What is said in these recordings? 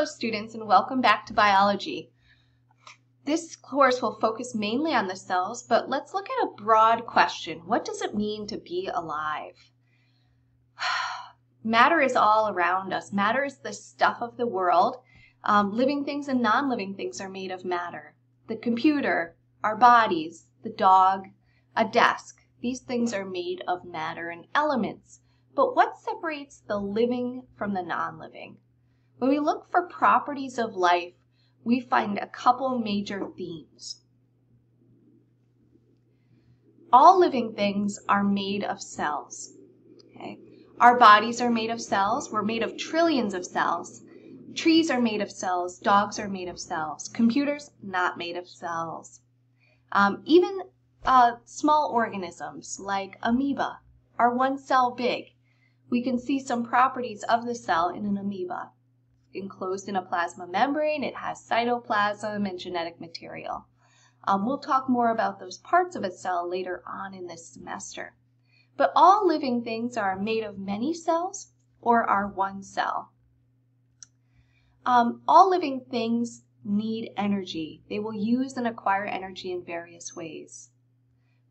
Hello students and welcome back to biology. This course will focus mainly on the cells, but let's look at a broad question. What does it mean to be alive? Matter is all around us. Matter is the stuff of the world. Um, living things and non-living things are made of matter. The computer, our bodies, the dog, a desk, these things are made of matter and elements. But what separates the living from the non-living? When we look for properties of life, we find a couple major themes. All living things are made of cells. Okay? Our bodies are made of cells. We're made of trillions of cells. Trees are made of cells. Dogs are made of cells. Computers, not made of cells. Um, even uh, small organisms like amoeba are one cell big. We can see some properties of the cell in an amoeba enclosed in a plasma membrane. It has cytoplasm and genetic material. Um, we'll talk more about those parts of a cell later on in this semester. But all living things are made of many cells or are one cell. Um, all living things need energy. They will use and acquire energy in various ways.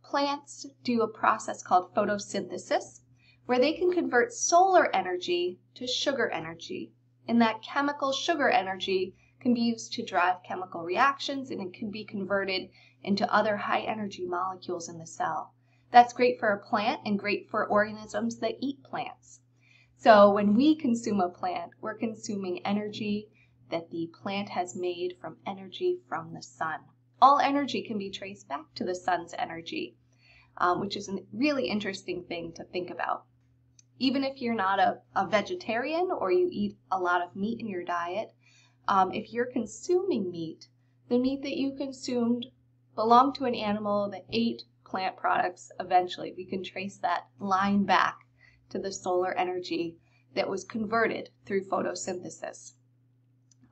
Plants do a process called photosynthesis, where they can convert solar energy to sugar energy and that chemical sugar energy can be used to drive chemical reactions and it can be converted into other high energy molecules in the cell. That's great for a plant and great for organisms that eat plants. So when we consume a plant, we're consuming energy that the plant has made from energy from the sun. All energy can be traced back to the sun's energy, um, which is a really interesting thing to think about even if you're not a, a vegetarian or you eat a lot of meat in your diet, um, if you're consuming meat, the meat that you consumed belonged to an animal that ate plant products eventually. We can trace that line back to the solar energy that was converted through photosynthesis.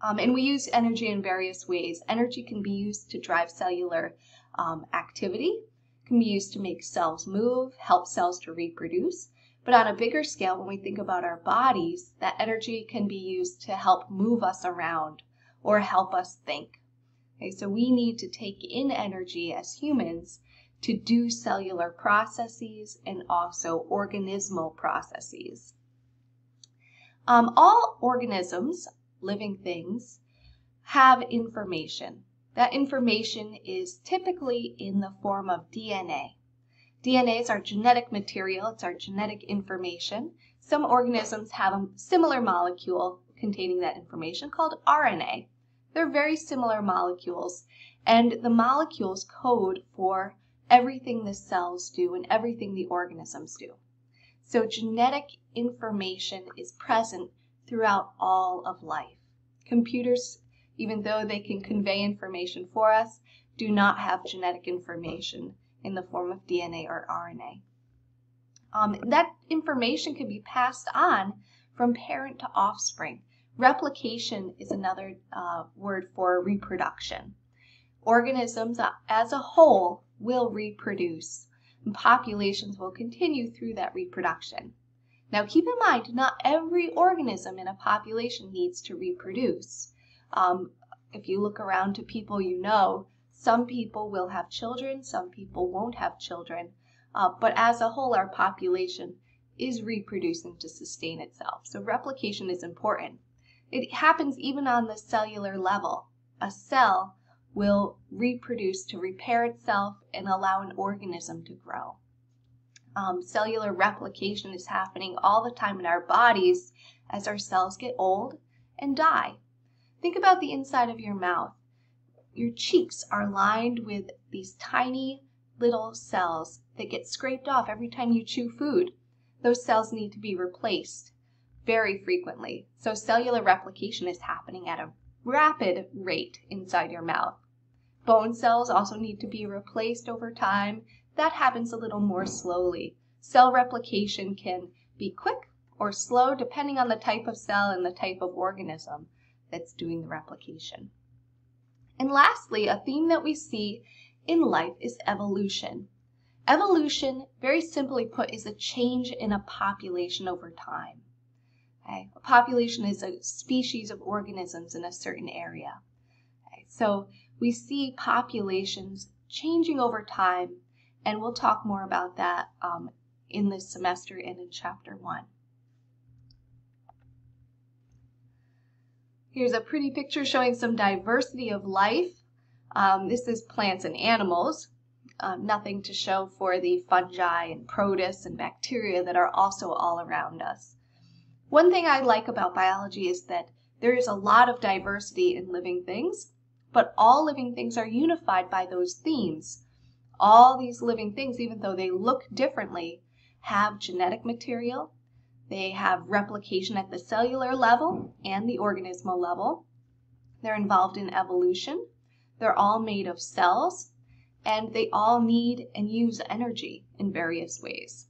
Um, and we use energy in various ways. Energy can be used to drive cellular um, activity, can be used to make cells move, help cells to reproduce, but on a bigger scale, when we think about our bodies, that energy can be used to help move us around or help us think. Okay, so we need to take in energy as humans to do cellular processes and also organismal processes. Um, all organisms, living things, have information. That information is typically in the form of DNA. DNA is our genetic material, it's our genetic information. Some organisms have a similar molecule containing that information called RNA. They're very similar molecules, and the molecules code for everything the cells do and everything the organisms do. So genetic information is present throughout all of life. Computers, even though they can convey information for us, do not have genetic information in the form of DNA or RNA. Um, that information can be passed on from parent to offspring. Replication is another uh, word for reproduction. Organisms uh, as a whole will reproduce, and populations will continue through that reproduction. Now keep in mind, not every organism in a population needs to reproduce. Um, if you look around to people you know, some people will have children, some people won't have children, uh, but as a whole, our population is reproducing to sustain itself. So replication is important. It happens even on the cellular level. A cell will reproduce to repair itself and allow an organism to grow. Um, cellular replication is happening all the time in our bodies as our cells get old and die. Think about the inside of your mouth your cheeks are lined with these tiny little cells that get scraped off every time you chew food. Those cells need to be replaced very frequently. So cellular replication is happening at a rapid rate inside your mouth. Bone cells also need to be replaced over time. That happens a little more slowly. Cell replication can be quick or slow depending on the type of cell and the type of organism that's doing the replication. And lastly, a theme that we see in life is evolution. Evolution, very simply put, is a change in a population over time. Okay? A population is a species of organisms in a certain area. Okay? So we see populations changing over time, and we'll talk more about that um, in this semester and in chapter one. Here's a pretty picture showing some diversity of life. Um, this is plants and animals. Uh, nothing to show for the fungi and protists and bacteria that are also all around us. One thing I like about biology is that there is a lot of diversity in living things, but all living things are unified by those themes. All these living things, even though they look differently, have genetic material, they have replication at the cellular level and the organismal level. They're involved in evolution. They're all made of cells, and they all need and use energy in various ways.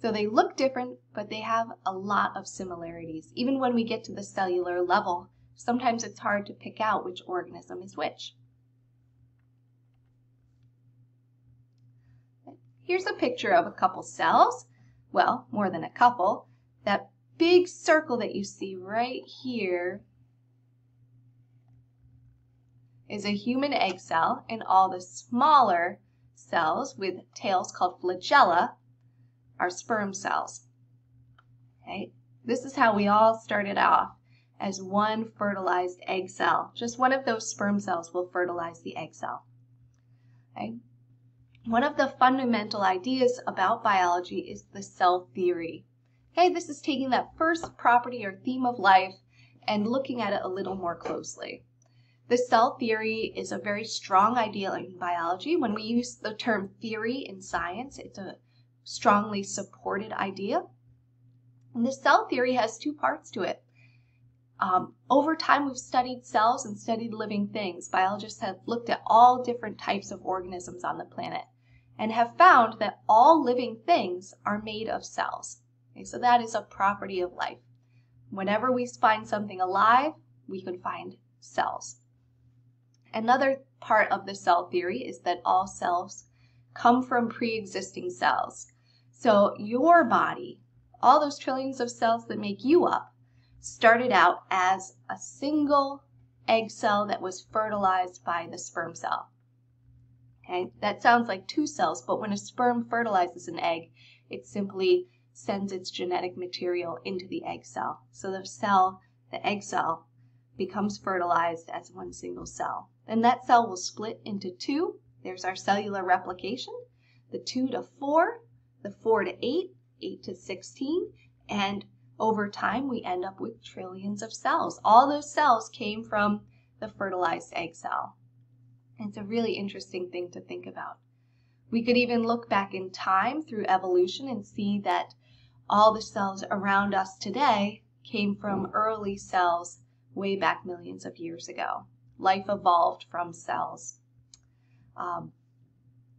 So they look different, but they have a lot of similarities. Even when we get to the cellular level, sometimes it's hard to pick out which organism is which. Here's a picture of a couple cells. Well, more than a couple. That big circle that you see right here is a human egg cell, and all the smaller cells with tails called flagella are sperm cells. Okay, this is how we all started off as one fertilized egg cell. Just one of those sperm cells will fertilize the egg cell. Okay. One of the fundamental ideas about biology is the cell theory. Okay, this is taking that first property or theme of life and looking at it a little more closely. The cell theory is a very strong idea in biology. When we use the term theory in science, it's a strongly supported idea. And the cell theory has two parts to it. Um, over time, we've studied cells and studied living things. Biologists have looked at all different types of organisms on the planet and have found that all living things are made of cells. Okay, so that is a property of life. Whenever we find something alive, we can find cells. Another part of the cell theory is that all cells come from pre-existing cells. So your body, all those trillions of cells that make you up, started out as a single egg cell that was fertilized by the sperm cell. Okay, that sounds like two cells, but when a sperm fertilizes an egg, it simply sends its genetic material into the egg cell. So the cell, the egg cell, becomes fertilized as one single cell. Then that cell will split into two there's our cellular replication, the 2 to 4, the 4 to 8, 8 to 16, and over time we end up with trillions of cells. All those cells came from the fertilized egg cell. It's a really interesting thing to think about. We could even look back in time through evolution and see that all the cells around us today came from early cells way back millions of years ago. Life evolved from cells. Um,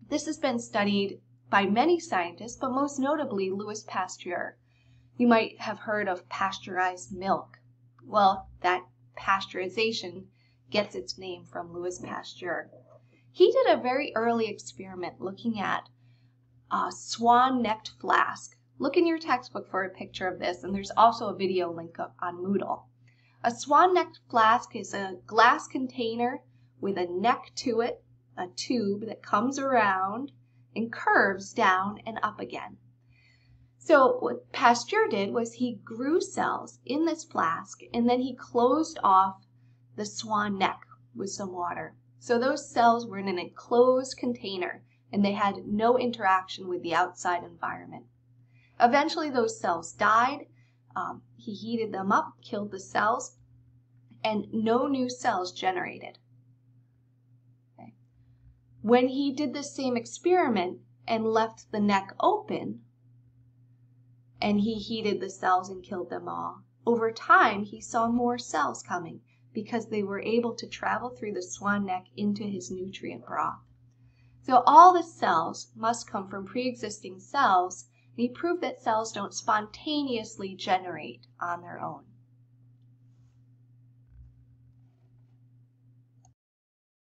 this has been studied by many scientists, but most notably Louis Pasteur. You might have heard of pasteurized milk. Well, that pasteurization gets its name from Louis Pasteur. He did a very early experiment looking at a swan-necked flask. Look in your textbook for a picture of this, and there's also a video link on Moodle. A swan-necked flask is a glass container with a neck to it a tube that comes around and curves down and up again. So what Pasteur did was he grew cells in this flask and then he closed off the swan neck with some water. So those cells were in an enclosed container and they had no interaction with the outside environment. Eventually those cells died. Um, he heated them up, killed the cells, and no new cells generated. When he did the same experiment and left the neck open, and he heated the cells and killed them all, over time he saw more cells coming because they were able to travel through the swan neck into his nutrient broth. So all the cells must come from pre-existing cells, and he proved that cells don't spontaneously generate on their own.